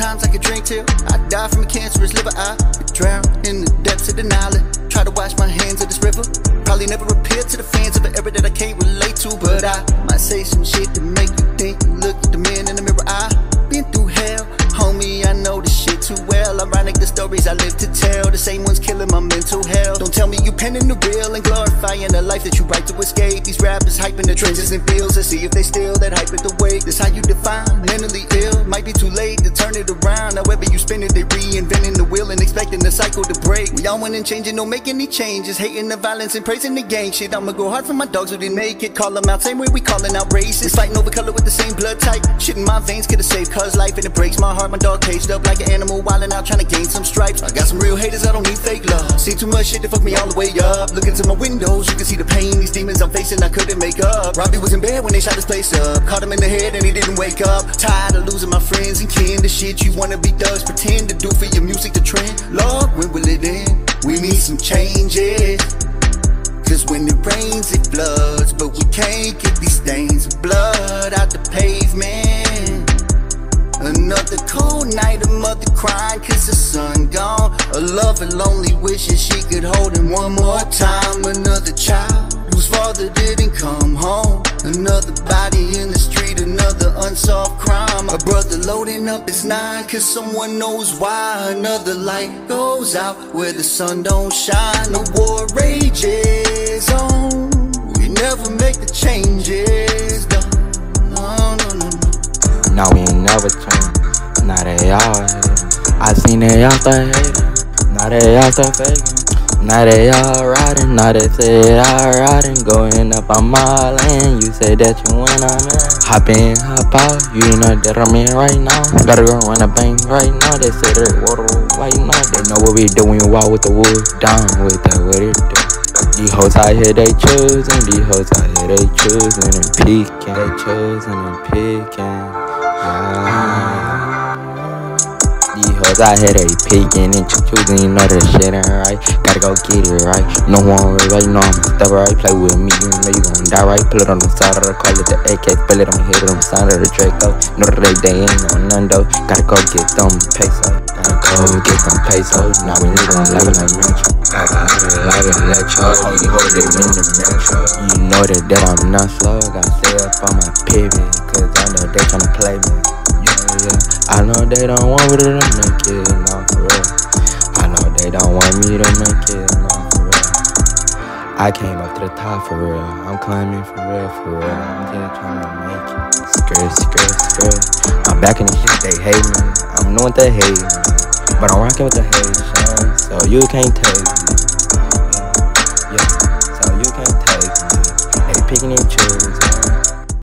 Sometimes I could drink till I die from a cancerous liver. I drown in the depths of denial. Try to wash my hands of this river. Probably never appear to the fans of an era that I can't relate to. But I might say some shit to make you think. Look at the man in the mirror. The stories I live to tell. The same ones killing my mental health. Don't tell me you penning the real and glorifying the life that you write to escape. These rappers hyping the trenches and fields. Let's see if they steal that hype at the wake. That's how you define mentally ill. Might be too late to turn it around. However you spin it, they reinventing and expecting the cycle to break. We all want changing, don't make any changes. Hating the violence and praising the gang shit. I'ma go hard for my dogs who didn't make it. Call them out, same way we calling out racist. Fighting over color with the same blood type. Shit in my veins could've saved cuz life and it breaks my heart. My dog caged up like an animal, wildin' out trying to gain some stripes. I got some real haters, I don't need fake love. See too much shit to fuck me all the way up. Look into my windows, you can see the pain. These demons I'm facing, I couldn't make up. Robbie was in bed when they shot this place up. Caught him in the head and he didn't wake up. Tired of losing my friends and kin. The shit you wanna be does pretend to do for your music to trend. Lord, when will it end? We need some changes. Cause when it rains, it floods. But we can't get these stains of blood out the pavement. Another cold night, a mother crying cause the sun gone. A lover lonely wishes she could hold him one more time. Another child whose father didn't come home. Another body in the street, another unsolved crime. A brother loading up his nine cause someone knows why. Another light goes out where the sun don't shine. The war rages on. We never make the changes. No, no, no, no. Now we ain't never change. Now they all. I seen they all start hating. Now they all start faking. Now they all riding. Now they say all riding. Going up on my lane. You say that you win, I'm in. Hop in, hop out. You know that I'm in right now. Gotta go run a bank right now. They say they're water right now. They know what we doing. Walk with the wood. Down with that, what it do. These hoes out here, they choosing. These hoes out here, they choosing and peeking. They choosing and picking. Yeah. Hoes out here, they peeking and choosing. You know that shit ain't right. Gotta go get it right. No one right, know I'm step right. Play with me, you know you gon' die right. Pull it on the side of the car, let the AK spill it on hit it on the side of the Draco. That they, they ain't on none though. Gotta go get them pesos. Gotta go get some pesos. Now we need on level like metro. Like electro, you hold it in the metro. You know that, that I'm not slow. Gotta stay up on my pivot, cause I know they tryna play me. Yeah, yeah. I know they don't want me to make they don't want me to make it, no, for real. I came up to the top for real. I'm climbing for real, for real. I'm just trying to make it. Skirt, skirt, skirt. I'm back in the shit, they hate me. I'm knowing they hate me. But I'm rocking with the hate, son. So you can't take me. Yeah, yeah. So you can't take me. They picking and choosing.